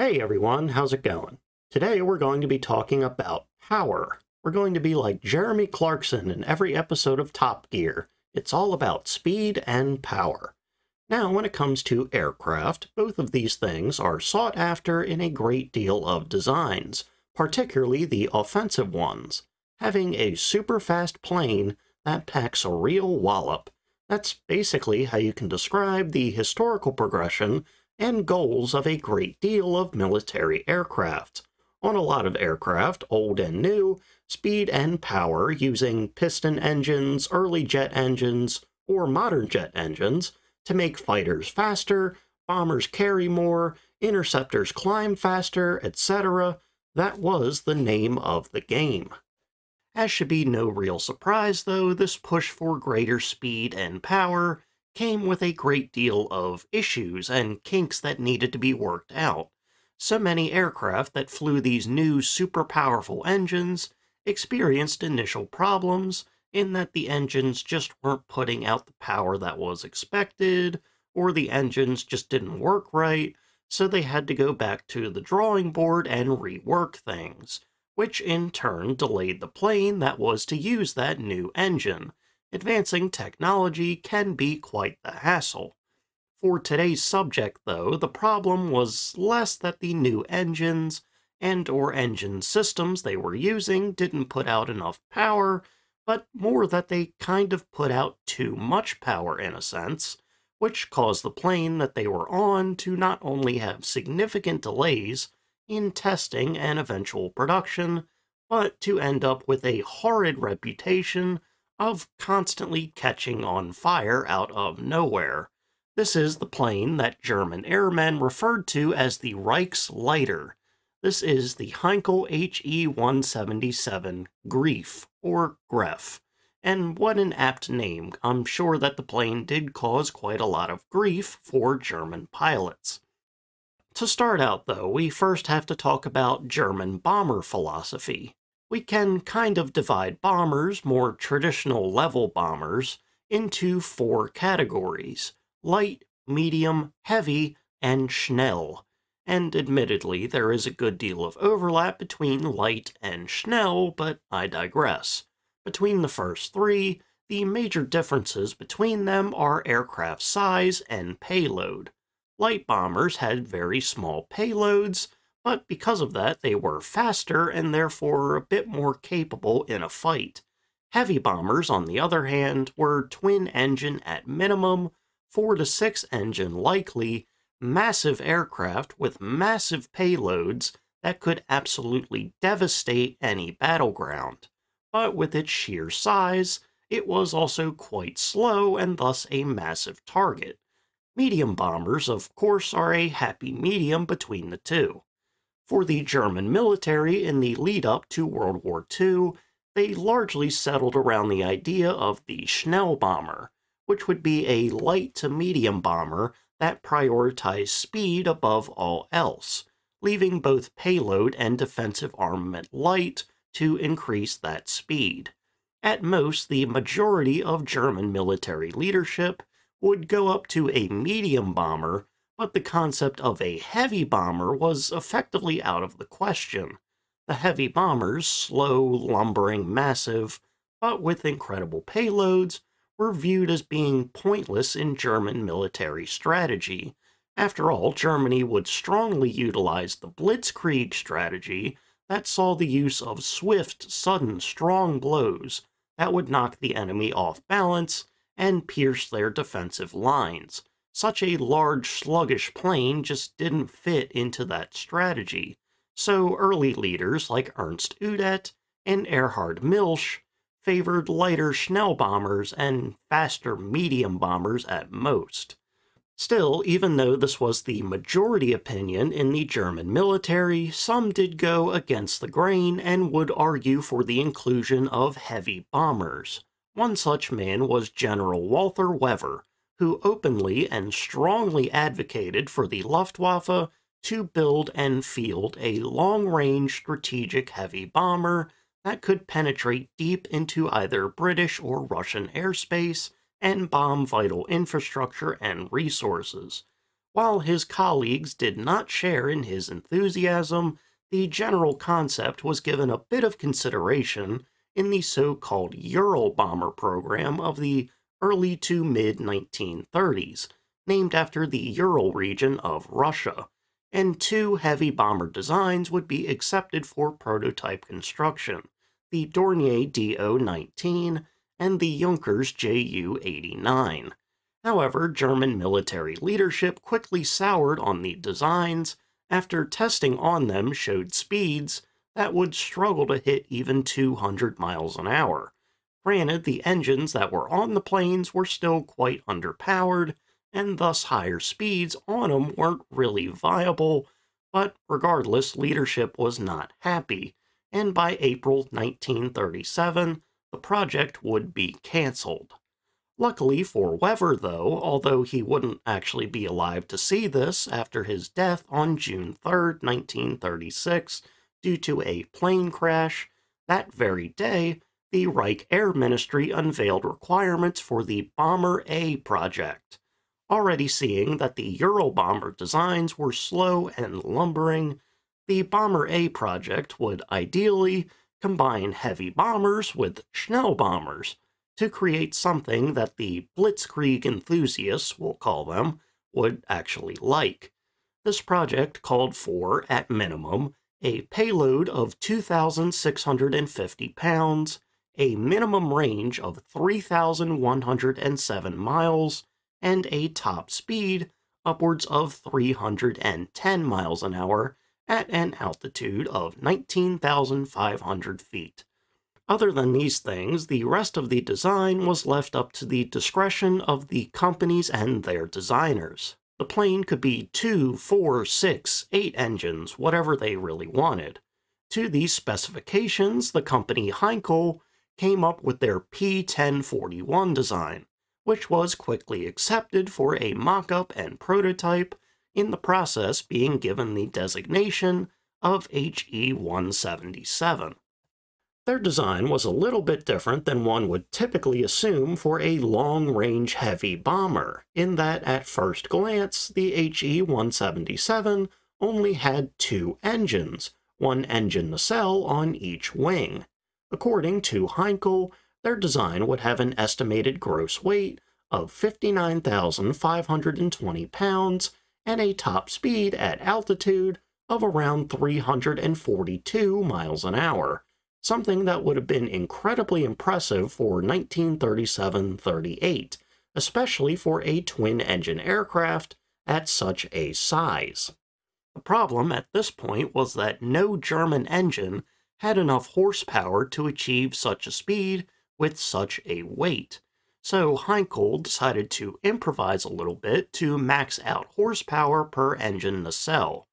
Hey everyone, how's it going? Today we're going to be talking about power. We're going to be like Jeremy Clarkson in every episode of Top Gear. It's all about speed and power. Now, when it comes to aircraft, both of these things are sought after in a great deal of designs, particularly the offensive ones. Having a super fast plane that packs a real wallop. That's basically how you can describe the historical progression and goals of a great deal of military aircraft. On a lot of aircraft, old and new, speed and power using piston engines, early jet engines, or modern jet engines to make fighters faster, bombers carry more, interceptors climb faster, etc. That was the name of the game. As should be no real surprise, though, this push for greater speed and power came with a great deal of issues and kinks that needed to be worked out. So many aircraft that flew these new super powerful engines experienced initial problems in that the engines just weren't putting out the power that was expected, or the engines just didn't work right, so they had to go back to the drawing board and rework things, which in turn delayed the plane that was to use that new engine, advancing technology can be quite the hassle. For today's subject, though, the problem was less that the new engines and or engine systems they were using didn't put out enough power, but more that they kind of put out too much power in a sense, which caused the plane that they were on to not only have significant delays in testing and eventual production, but to end up with a horrid reputation of constantly catching on fire out of nowhere. This is the plane that German airmen referred to as the Reichsleiter. This is the Heinkel HE-177 Greif, or Gref. And what an apt name. I'm sure that the plane did cause quite a lot of grief for German pilots. To start out, though, we first have to talk about German bomber philosophy we can kind of divide bombers, more traditional level bombers, into four categories light, medium, heavy, and Schnell. And admittedly, there is a good deal of overlap between light and Schnell, but I digress. Between the first three, the major differences between them are aircraft size and payload. Light bombers had very small payloads, but because of that, they were faster and therefore a bit more capable in a fight. Heavy bombers, on the other hand, were twin engine at minimum, 4 to 6 engine likely, massive aircraft with massive payloads that could absolutely devastate any battleground. But with its sheer size, it was also quite slow and thus a massive target. Medium bombers, of course, are a happy medium between the two. For the German military in the lead up to World War II, they largely settled around the idea of the Schnellbomber, which would be a light to medium bomber that prioritized speed above all else, leaving both payload and defensive armament light to increase that speed. At most, the majority of German military leadership would go up to a medium bomber but the concept of a heavy bomber was effectively out of the question. The heavy bombers, slow, lumbering, massive, but with incredible payloads, were viewed as being pointless in German military strategy. After all, Germany would strongly utilize the Blitzkrieg strategy that saw the use of swift, sudden, strong blows that would knock the enemy off balance and pierce their defensive lines such a large, sluggish plane just didn't fit into that strategy, so early leaders like Ernst Udet and Erhard Milch favored lighter Schnellbombers and faster medium bombers at most. Still, even though this was the majority opinion in the German military, some did go against the grain and would argue for the inclusion of heavy bombers. One such man was General Walther Wever, who openly and strongly advocated for the Luftwaffe to build and field a long-range strategic heavy bomber that could penetrate deep into either British or Russian airspace and bomb vital infrastructure and resources. While his colleagues did not share in his enthusiasm, the general concept was given a bit of consideration in the so called Ural bomber program of the early to mid 1930s, named after the Ural region of Russia, and two heavy bomber designs would be accepted for prototype construction the Dornier DO 19 and the Junkers Ju 89. However, German military leadership quickly soured on the designs after testing on them showed speeds that would struggle to hit even 200 miles an hour. Granted, the engines that were on the planes were still quite underpowered, and thus higher speeds on them weren't really viable, but regardless, leadership was not happy, and by April 1937, the project would be cancelled. Luckily for Wever, though, although he wouldn't actually be alive to see this after his death on June 3, 1936, due to a plane crash, that very day, the Reich Air Ministry unveiled requirements for the Bomber A project. Already seeing that the Ural bomber designs were slow and lumbering, the Bomber A project would ideally combine heavy bombers with Schnell bombers to create something that the Blitzkrieg enthusiasts, we'll call them, would actually like. This project called for, at minimum, a payload of 2,650 pounds, a minimum range of 3,107 miles, and a top speed upwards of 310 miles an hour at an altitude of 19,500 feet. Other than these things, the rest of the design was left up to the discretion of the companies and their designers. The plane could be two, four, six, eight engines, whatever they really wanted. To these specifications, the company Heinkel came up with their P1041 design, which was quickly accepted for a mock-up and prototype, in the process being given the designation of HE-177. Their design was a little bit different than one would typically assume for a long-range heavy bomber, in that at first glance, the HE-177 only had two engines, one engine nacelle on each wing. According to Heinkel, their design would have an estimated gross weight of 59,520 pounds and a top speed at altitude of around 342 miles an hour, something that would have been incredibly impressive for 1937-38, especially for a twin-engine aircraft at such a size. The problem at this point was that no German engine had enough horsepower to achieve such a speed with such a weight, so Heinkel decided to improvise a little bit to max out horsepower per engine nacelle.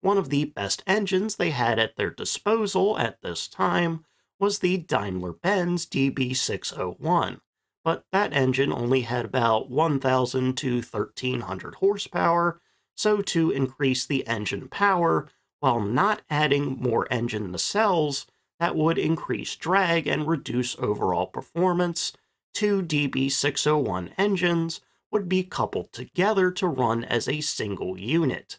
One of the best engines they had at their disposal at this time was the Daimler-Benz DB601, but that engine only had about 1,000 to 1,300 horsepower, so to increase the engine power while not adding more engine nacelles, that would increase drag and reduce overall performance, two DB601 engines would be coupled together to run as a single unit.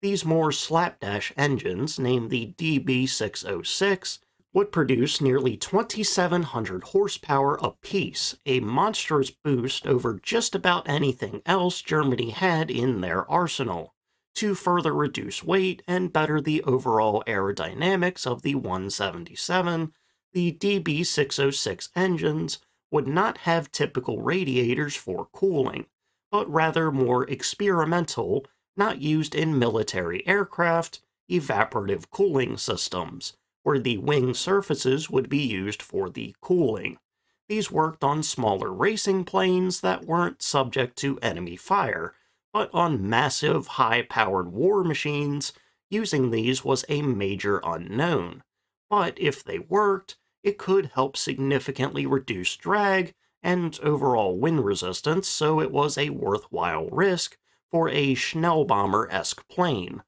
These more slapdash engines, named the DB606, would produce nearly 2,700 horsepower apiece, a monstrous boost over just about anything else Germany had in their arsenal, to further reduce weight and better the overall aerodynamics of the 177. The DB606 engines would not have typical radiators for cooling, but rather more experimental not used in military aircraft, evaporative cooling systems, where the wing surfaces would be used for the cooling. These worked on smaller racing planes that weren't subject to enemy fire, but on massive, high-powered war machines, using these was a major unknown. But if they worked, it could help significantly reduce drag and overall wind resistance, so it was a worthwhile risk for a Schnellbomber-esque plane.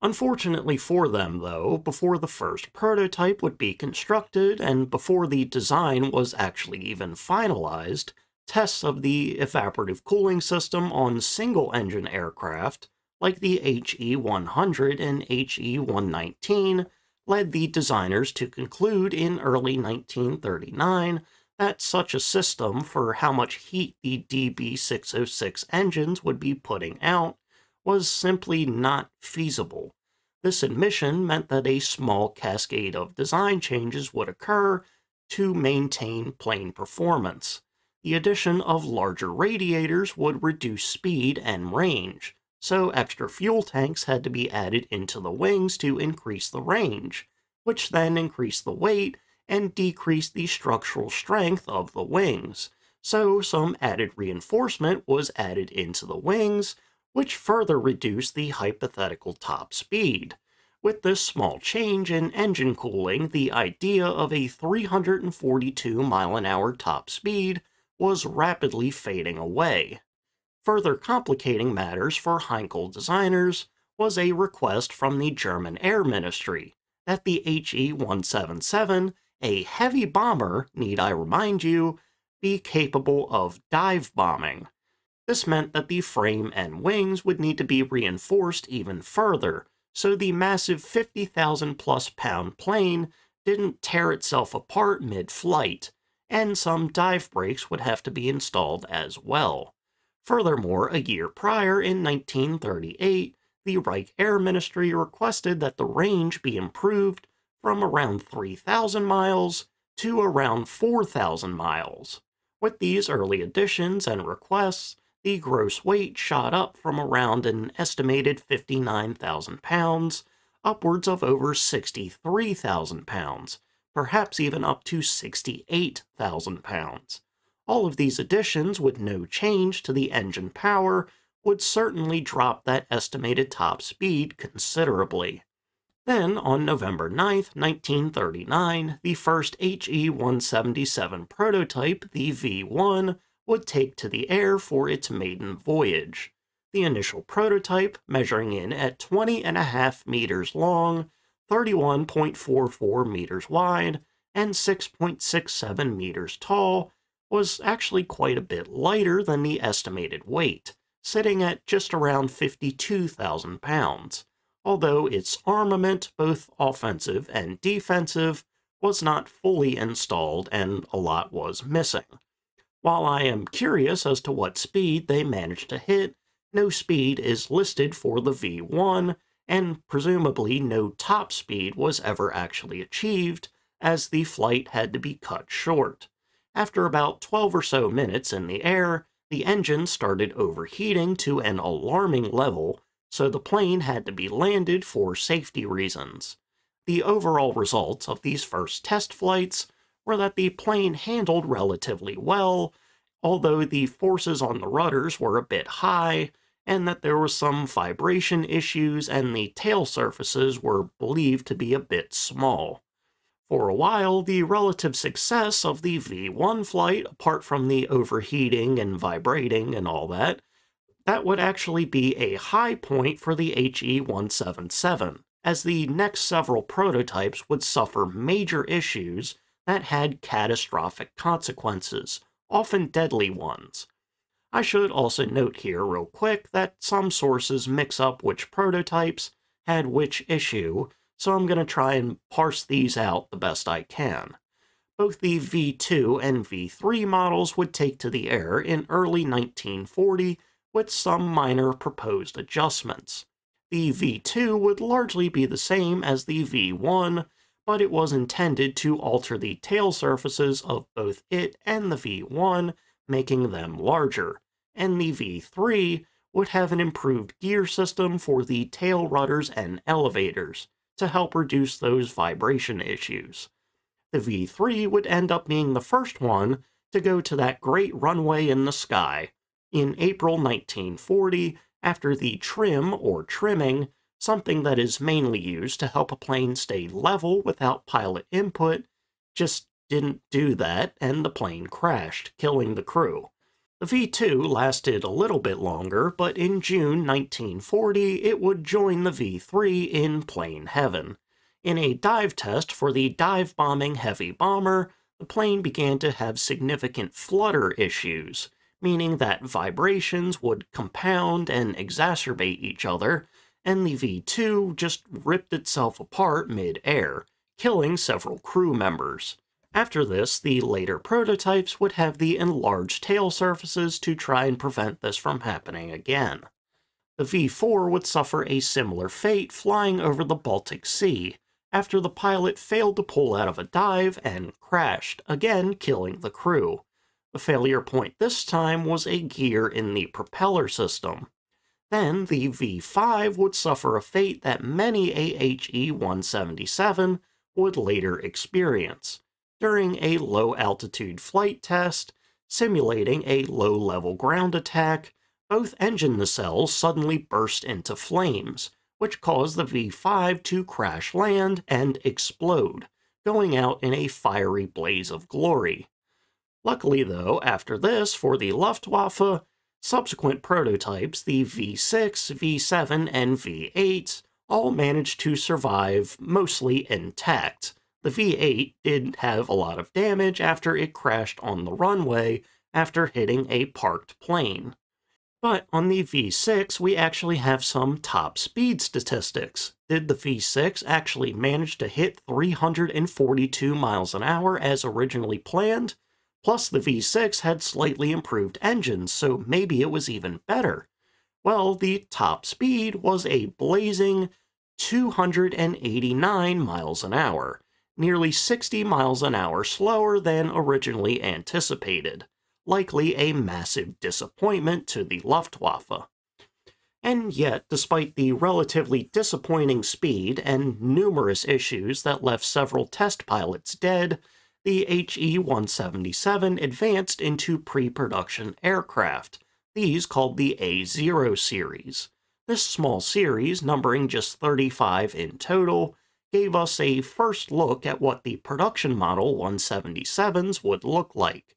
Unfortunately for them, though, before the first prototype would be constructed and before the design was actually even finalized, tests of the evaporative cooling system on single-engine aircraft like the HE-100 and HE-119, led the designers to conclude in early 1939 that such a system for how much heat the DB606 engines would be putting out was simply not feasible. This admission meant that a small cascade of design changes would occur to maintain plane performance. The addition of larger radiators would reduce speed and range, so extra fuel tanks had to be added into the wings to increase the range, which then increased the weight and decreased the structural strength of the wings. So some added reinforcement was added into the wings, which further reduced the hypothetical top speed. With this small change in engine cooling, the idea of a 342 mile an hour top speed was rapidly fading away. Further complicating matters for Heinkel designers was a request from the German Air Ministry that the HE-177, a heavy bomber, need I remind you, be capable of dive bombing. This meant that the frame and wings would need to be reinforced even further, so the massive 50,000 plus pound plane didn't tear itself apart mid-flight, and some dive brakes would have to be installed as well. Furthermore, a year prior, in 1938, the Reich Air Ministry requested that the range be improved from around 3,000 miles to around 4,000 miles. With these early additions and requests, the gross weight shot up from around an estimated 59,000 pounds upwards of over 63,000 pounds, perhaps even up to 68,000 pounds. All of these additions with no change to the engine power would certainly drop that estimated top speed considerably. Then, on November 9, 1939, the first HE-177 prototype, the V-1, would take to the air for its maiden voyage. The initial prototype, measuring in at 20 and a half meters long, 31.44 meters wide, and 6.67 meters tall, was actually quite a bit lighter than the estimated weight, sitting at just around 52,000 pounds, although its armament, both offensive and defensive, was not fully installed and a lot was missing. While I am curious as to what speed they managed to hit, no speed is listed for the V1, and presumably no top speed was ever actually achieved, as the flight had to be cut short. After about 12 or so minutes in the air, the engine started overheating to an alarming level, so the plane had to be landed for safety reasons. The overall results of these first test flights were that the plane handled relatively well, although the forces on the rudders were a bit high, and that there was some vibration issues and the tail surfaces were believed to be a bit small. For a while, the relative success of the V1 flight, apart from the overheating and vibrating and all that, that would actually be a high point for the HE-177, as the next several prototypes would suffer major issues that had catastrophic consequences, often deadly ones. I should also note here real quick that some sources mix up which prototypes had which issue, so I'm going to try and parse these out the best I can. Both the V2 and V3 models would take to the air in early 1940 with some minor proposed adjustments. The V2 would largely be the same as the V1, but it was intended to alter the tail surfaces of both it and the V1, making them larger, and the V3 would have an improved gear system for the tail rudders and elevators to help reduce those vibration issues. The V3 would end up being the first one to go to that great runway in the sky. In April 1940, after the trim or trimming something that is mainly used to help a plane stay level without pilot input, just didn't do that and the plane crashed, killing the crew. The V2 lasted a little bit longer, but in June 1940 it would join the V3 in plane heaven. In a dive test for the dive bombing heavy bomber, the plane began to have significant flutter issues, meaning that vibrations would compound and exacerbate each other, and the V2 just ripped itself apart mid-air, killing several crew members. After this, the later prototypes would have the enlarged tail surfaces to try and prevent this from happening again. The V4 would suffer a similar fate flying over the Baltic Sea, after the pilot failed to pull out of a dive and crashed, again killing the crew. The failure point this time was a gear in the propeller system. Then the V5 would suffer a fate that many AHE 177 would later experience during a low altitude flight test, simulating a low level ground attack. Both engine nacelles suddenly burst into flames, which caused the V5 to crash land and explode, going out in a fiery blaze of glory. Luckily, though, after this, for the Luftwaffe, subsequent prototypes, the V6, V7, and V8, all managed to survive mostly intact. The V8 did have a lot of damage after it crashed on the runway after hitting a parked plane. But on the V6, we actually have some top speed statistics. Did the V6 actually manage to hit 342 miles an hour as originally planned? Plus, the V6 had slightly improved engines, so maybe it was even better. Well, the top speed was a blazing 289 miles an hour, nearly 60 miles an hour slower than originally anticipated likely a massive disappointment to the Luftwaffe. And yet, despite the relatively disappointing speed and numerous issues that left several test pilots dead, the HE-177 advanced into pre-production aircraft, these called the A0 series. This small series, numbering just 35 in total, gave us a first look at what the production model 177s would look like.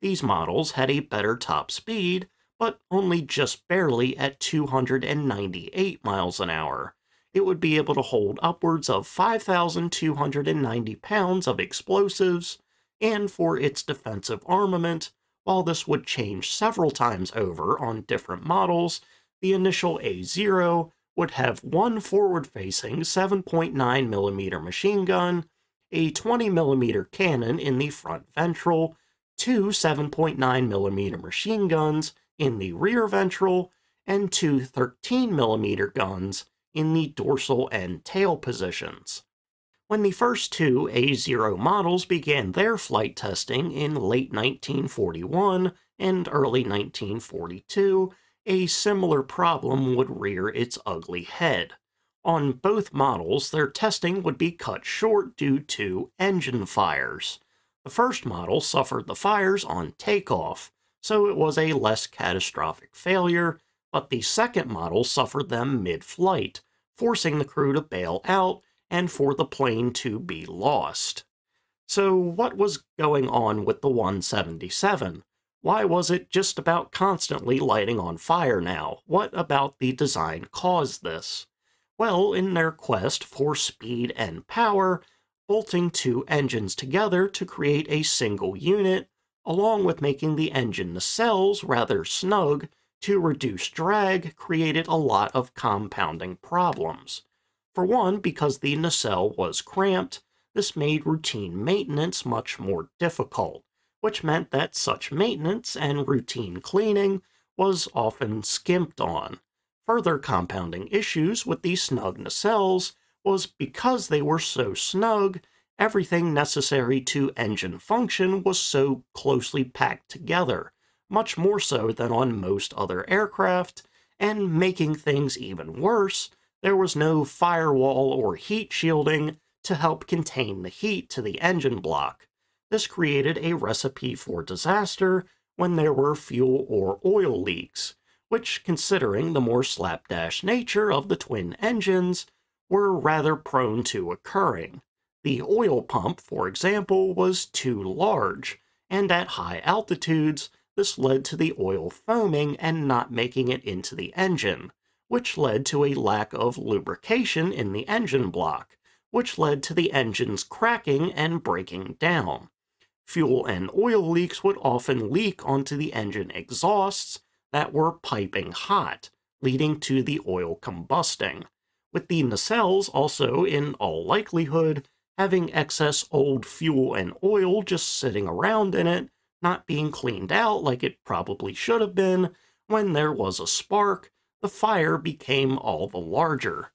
These models had a better top speed, but only just barely at 298 miles an hour. It would be able to hold upwards of 5,290 pounds of explosives, and for its defensive armament, while this would change several times over on different models, the initial A0 would have one forward-facing 7.9mm machine gun, a 20mm cannon in the front ventral, two 7.9mm machine guns in the rear ventral, and two 13mm guns in the dorsal and tail positions. When the first two A0 models began their flight testing in late 1941 and early 1942, a similar problem would rear its ugly head. On both models, their testing would be cut short due to engine fires. The first model suffered the fires on takeoff, so it was a less catastrophic failure, but the second model suffered them mid-flight, forcing the crew to bail out and for the plane to be lost. So what was going on with the 177? Why was it just about constantly lighting on fire now? What about the design caused this? Well, in their quest for speed and power, bolting two engines together to create a single unit, along with making the engine nacelles rather snug to reduce drag created a lot of compounding problems. For one, because the nacelle was cramped, this made routine maintenance much more difficult, which meant that such maintenance and routine cleaning was often skimped on. Further compounding issues with these snug nacelles was because they were so snug, everything necessary to engine function was so closely packed together, much more so than on most other aircraft, and making things even worse, there was no firewall or heat shielding to help contain the heat to the engine block. This created a recipe for disaster when there were fuel or oil leaks, which, considering the more slapdash nature of the twin engines, were rather prone to occurring. The oil pump, for example, was too large, and at high altitudes, this led to the oil foaming and not making it into the engine, which led to a lack of lubrication in the engine block, which led to the engines cracking and breaking down. Fuel and oil leaks would often leak onto the engine exhausts that were piping hot, leading to the oil combusting, with the nacelles also, in all likelihood, having excess old fuel and oil just sitting around in it, not being cleaned out like it probably should have been, when there was a spark, the fire became all the larger.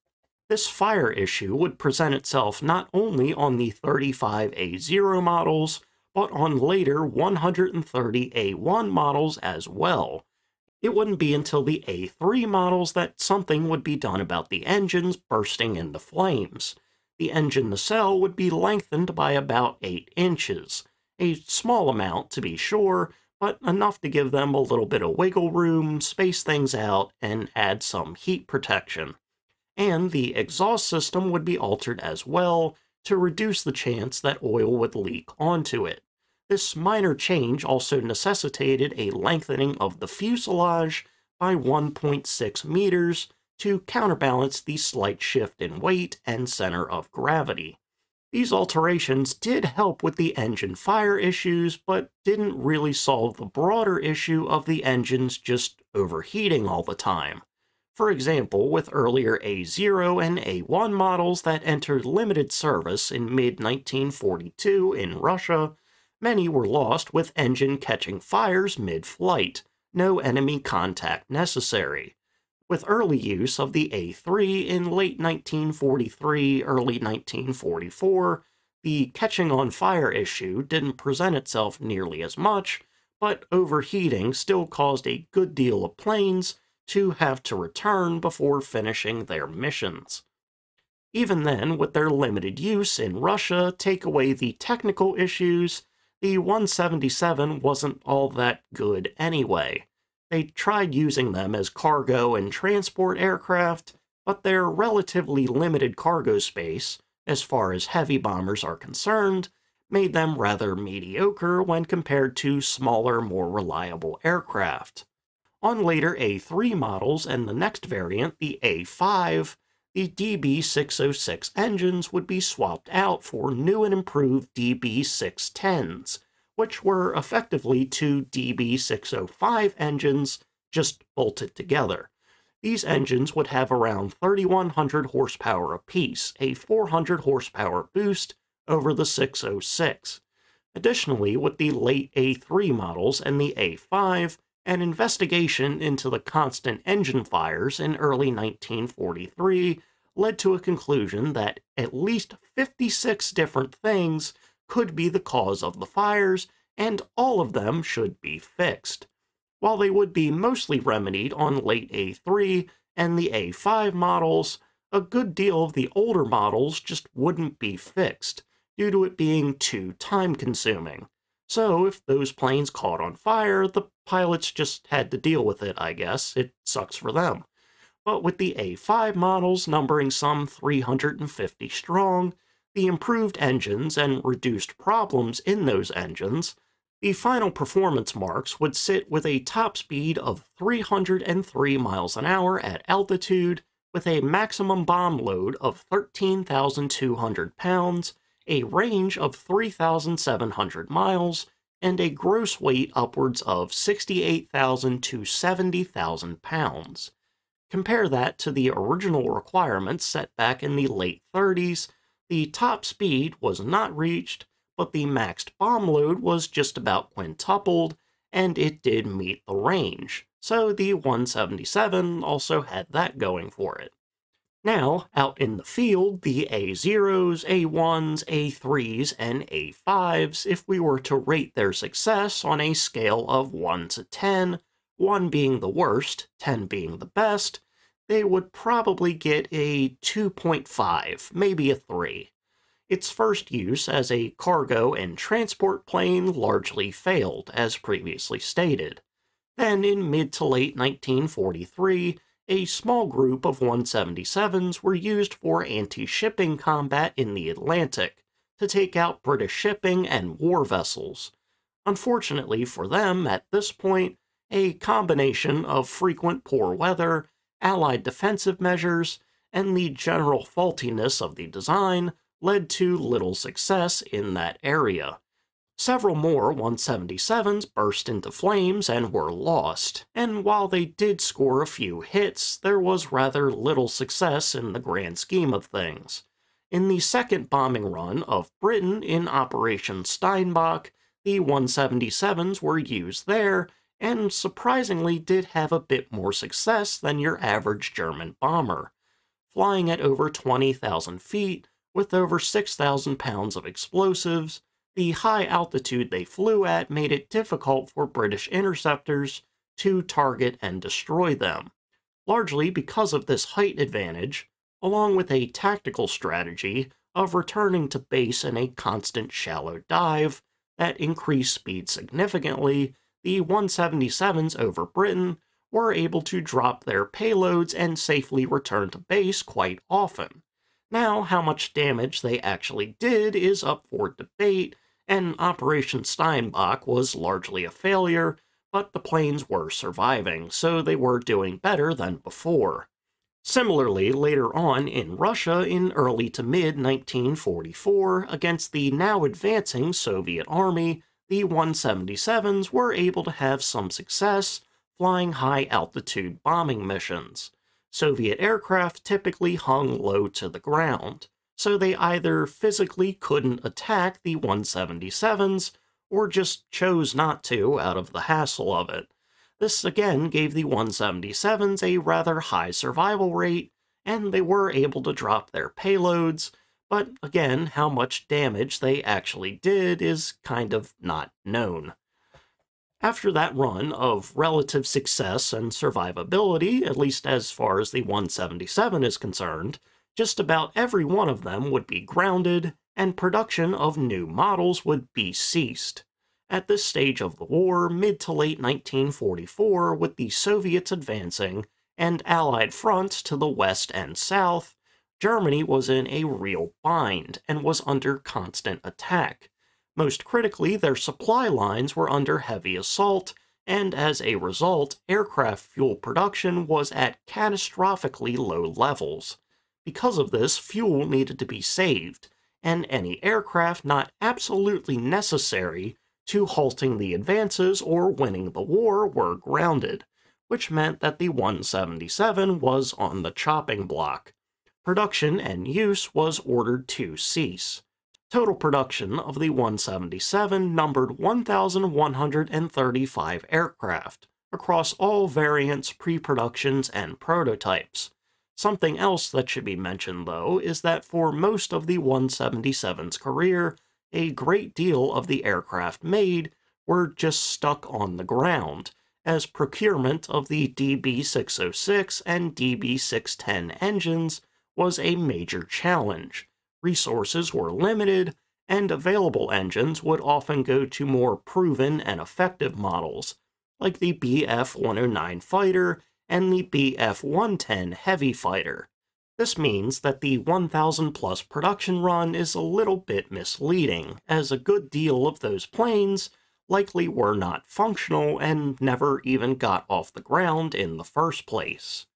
This fire issue would present itself not only on the 35A0 models, but on later 130A1 models as well. It wouldn't be until the A3 models that something would be done about the engines bursting into flames. The engine nacelle would be lengthened by about 8 inches, a small amount to be sure, but enough to give them a little bit of wiggle room, space things out, and add some heat protection. And the exhaust system would be altered as well to reduce the chance that oil would leak onto it. This minor change also necessitated a lengthening of the fuselage by 1.6 meters to counterbalance the slight shift in weight and center of gravity. These alterations did help with the engine fire issues, but didn't really solve the broader issue of the engines just overheating all the time. For example, with earlier A0 and A1 models that entered limited service in mid-1942 in Russia, many were lost with engine catching fires mid-flight, no enemy contact necessary with early use of the A3 in late 1943, early 1944, the catching on fire issue didn't present itself nearly as much, but overheating still caused a good deal of planes to have to return before finishing their missions. Even then, with their limited use in Russia take away the technical issues, the 177 wasn't all that good anyway. They tried using them as cargo and transport aircraft, but their relatively limited cargo space, as far as heavy bombers are concerned, made them rather mediocre when compared to smaller, more reliable aircraft. On later A3 models and the next variant, the A5, the DB606 engines would be swapped out for new and improved DB610s, which were effectively two DB605 engines just bolted together. These engines would have around 3100 horsepower apiece, a 400 horsepower boost over the 606. Additionally, with the late A3 models and the A5, an investigation into the constant engine fires in early 1943 led to a conclusion that at least 56 different things could be the cause of the fires, and all of them should be fixed. While they would be mostly remedied on late A3 and the A5 models, a good deal of the older models just wouldn't be fixed, due to it being too time-consuming. So if those planes caught on fire, the pilots just had to deal with it, I guess. It sucks for them. But with the A5 models numbering some 350 strong, the improved engines and reduced problems in those engines, the final performance marks would sit with a top speed of 303 miles an hour at altitude, with a maximum bomb load of 13,200 pounds, a range of 3,700 miles, and a gross weight upwards of 68,000 to 70,000 pounds. Compare that to the original requirements set back in the late 30s the top speed was not reached, but the maxed bomb load was just about quintupled, and it did meet the range, so the 177 also had that going for it. Now, out in the field, the A0s, A1s, A3s, and A5s, if we were to rate their success on a scale of 1 to 10, 1 being the worst, 10 being the best, they would probably get a 2.5, maybe a 3. Its first use as a cargo and transport plane largely failed, as previously stated. Then, in mid to late 1943, a small group of 177s were used for anti-shipping combat in the Atlantic, to take out British shipping and war vessels. Unfortunately for them, at this point, a combination of frequent poor weather Allied defensive measures, and the general faultiness of the design led to little success in that area. Several more 177s burst into flames and were lost, and while they did score a few hits, there was rather little success in the grand scheme of things. In the second bombing run of Britain in Operation Steinbock, the 177s were used there, and surprisingly did have a bit more success than your average German bomber. Flying at over 20,000 feet, with over 6,000 pounds of explosives, the high altitude they flew at made it difficult for British interceptors to target and destroy them. Largely because of this height advantage, along with a tactical strategy of returning to base in a constant shallow dive that increased speed significantly, the 177s over Britain were able to drop their payloads and safely return to base quite often. Now, how much damage they actually did is up for debate, and Operation Steinbock was largely a failure, but the planes were surviving, so they were doing better than before. Similarly, later on in Russia in early to mid 1944, against the now advancing Soviet army, the 177s were able to have some success flying high altitude bombing missions. Soviet aircraft typically hung low to the ground so they either physically couldn't attack the 177s or just chose not to out of the hassle of it. This again gave the 177s a rather high survival rate, and they were able to drop their payloads, but again, how much damage they actually did is kind of not known. After that run of relative success and survivability, at least as far as the 177 is concerned, just about every one of them would be grounded, and production of new models would be ceased. At this stage of the war, mid to late 1944, with the Soviets advancing and Allied fronts to the west and south, Germany was in a real bind and was under constant attack. Most critically, their supply lines were under heavy assault, and as a result, aircraft fuel production was at catastrophically low levels. Because of this, fuel needed to be saved, and any aircraft not absolutely necessary to halting the advances or winning the war were grounded, which meant that the 177 was on the chopping block. Production and use was ordered to cease. Total production of the 177 numbered 1,135 aircraft across all variants, pre-productions, and prototypes. Something else that should be mentioned, though, is that for most of the 177's career, a great deal of the aircraft made were just stuck on the ground, as procurement of the DB606 and DB610 engines was a major challenge. Resources were limited, and available engines would often go to more proven and effective models, like the BF 109 fighter and the BF-110 Heavy Fighter. This means that the 1000 plus production run is a little bit misleading, as a good deal of those planes likely were not functional and never even got off the ground in the first place.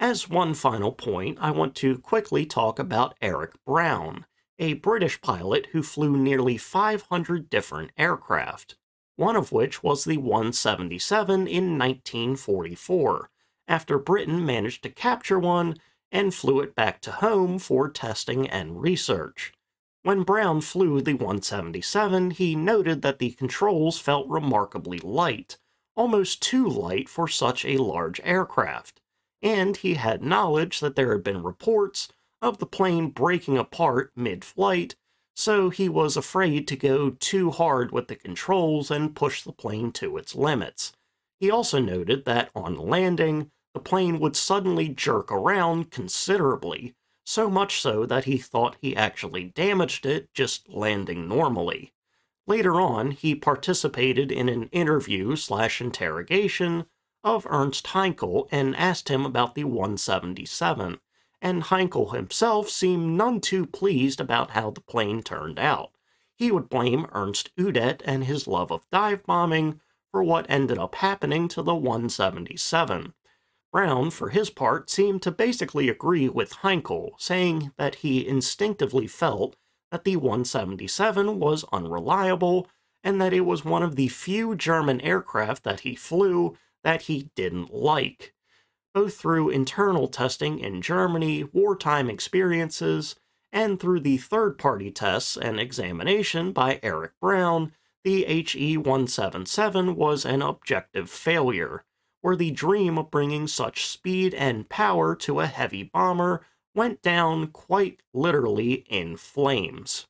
As one final point, I want to quickly talk about Eric Brown, a British pilot who flew nearly 500 different aircraft, one of which was the 177 in 1944, after Britain managed to capture one and flew it back to home for testing and research. When Brown flew the 177, he noted that the controls felt remarkably light, almost too light for such a large aircraft, and he had knowledge that there had been reports of the plane breaking apart mid-flight, so he was afraid to go too hard with the controls and push the plane to its limits. He also noted that on landing, the plane would suddenly jerk around considerably, so much so that he thought he actually damaged it just landing normally. Later on, he participated in an interview slash interrogation of Ernst Heinkel and asked him about the 177, and Heinkel himself seemed none too pleased about how the plane turned out. He would blame Ernst Udet and his love of dive bombing for what ended up happening to the 177, Brown, for his part, seemed to basically agree with Heinkel, saying that he instinctively felt that the 177 was unreliable and that it was one of the few German aircraft that he flew that he didn't like. Both through internal testing in Germany, wartime experiences, and through the third party tests and examination by Eric Brown, the HE 177 was an objective failure, where the dream of bringing such speed and power to a heavy bomber went down quite literally in flames.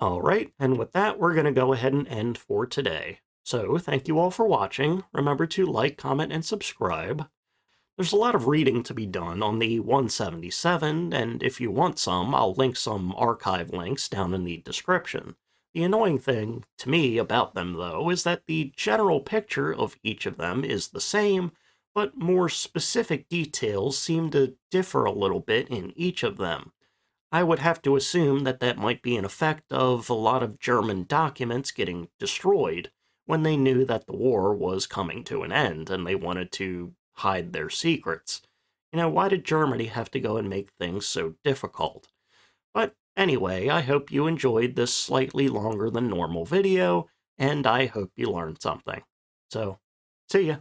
Alright, and with that, we're going to go ahead and end for today. So, thank you all for watching. Remember to like, comment, and subscribe. There's a lot of reading to be done on the 177, and if you want some, I'll link some archive links down in the description. The annoying thing to me about them, though, is that the general picture of each of them is the same, but more specific details seem to differ a little bit in each of them. I would have to assume that that might be an effect of a lot of German documents getting destroyed when they knew that the war was coming to an end and they wanted to hide their secrets. You know, why did Germany have to go and make things so difficult? But anyway, I hope you enjoyed this slightly longer than normal video, and I hope you learned something. So, see ya.